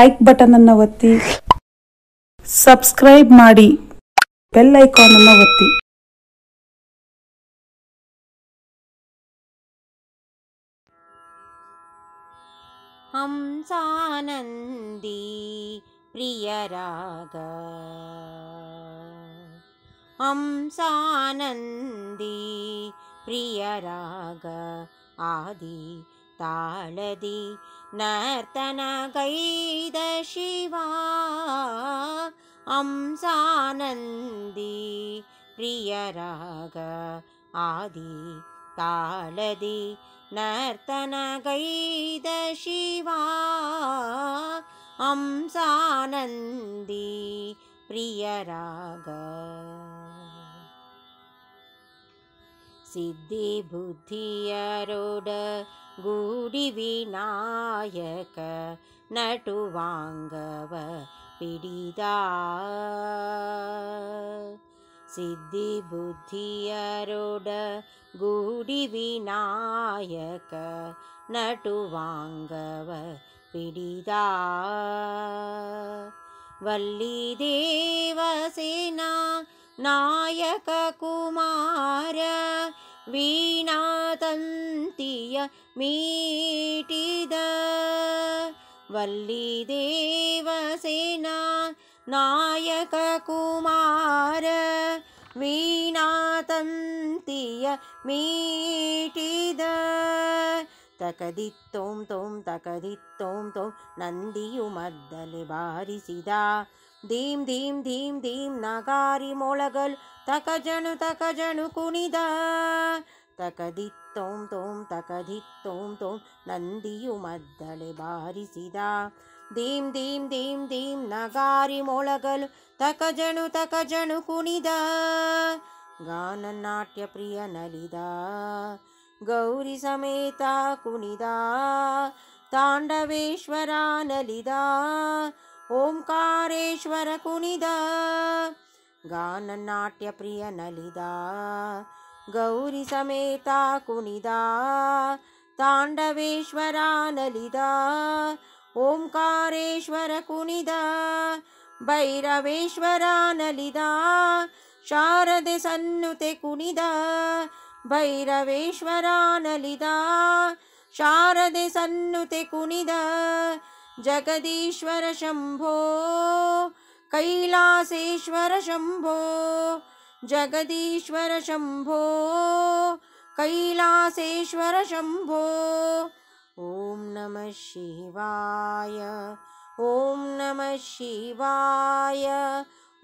Like button ಅನ್ನು ಒತ್ತಿ. Subscribe ಮಾಡಿ. ಬೆಲ್ ಐಕಾನ್ ಅನ್ನು ಒತ್ತಿ. ಹಂಸಾನಂದಿ ಪ್ರಿಯರಾಗ. ಹಂಸಾನಂದಿ ಪ್ರಿಯರಾಗ. ಆದಿ ತಾಳದಿ नर्तनगैदशिवा। अंसानन्दी प्रियराग आदि तालदि नर्तनगैदशिवा। अं सानी प्रियराग। सिद्धिबुद्धियरोड गूडिविनायक नटुवाङ्गव वाङ्गव सिद्धिबुद्धियरोड सिद्धिबुद्धि अरोड गूडिविनायक नटु वाङ्गव पीडिदा। वल्लीदेव सेना वि ಮೀಟಿದ ವಲ್ಲಿ ದೇವಸೇನಾ ನಾಯಕ ಕುಮಾರ ವೀಣಾತಂತಿಯ ಮೀಟಿದ ತಕದಿತ್ತೋಂ ತೋಂ ತಕದಿತ್ತೋಂ ತೋಂ ನಂದಿಯು ಮದ್ದಲೆ ಬಾರಿಸಿದ ಧೀಂ ಧೀಂ ಧೀಂ ಧೀಂ ನಗಾರಿ ಮೊಳಗಲು ತಕಜಣು ತಕಜಣು ಕುಣಿದ ತಕದಿತ್ತೋಂ ತೋಂ ತಕದಿತ್ತೋಂ ತೋಂ ನಂದಿಯು ಮದ್ದಲೆ ಬಾರಿಸಿದ ಧೀಂ ಧೀಂ ಧೀಂ ಧೀಂ ನಗಾರಿ ಮೊಳಗಲು ತಕಜಣು ತಕಜಣು ಕುಣಿದ ಗಾನನಾಟ್ಯ ಪ್ರಿಯ ನಲಿದ ಗೌರಿ ಸಮೇತ ಕುಣಿದ ತಾಂಡವೇಶ್ವರ ನಲಿದ ಓಂಕಾರೇಶ್ವರ ಕುಣಿದ ಗಾನನಾಟ್ಯ गौरीसमेता कुनिदा ताण्डवेश्वरा ललिदा ओङ्कारेश्वर कुनिदा भैरवेश्वरानलिदा शारदे सन्नुते कुनिदा भैरवेश्वरानलिदा शारदे सन्नुते कुनिदा जगदीश्वर शम्भो कैलासेश्वर शम्भो जगदीश्वर शम्भो कैलासेश्वर शम्भो ॐ नमः शिवाय ॐ नमः शिवाय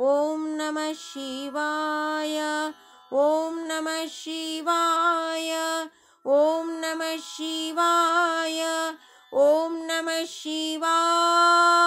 ॐ नमः शिवाय ॐ नमः शिवाय ॐ नमः शिवाय ॐ नमः शिवाय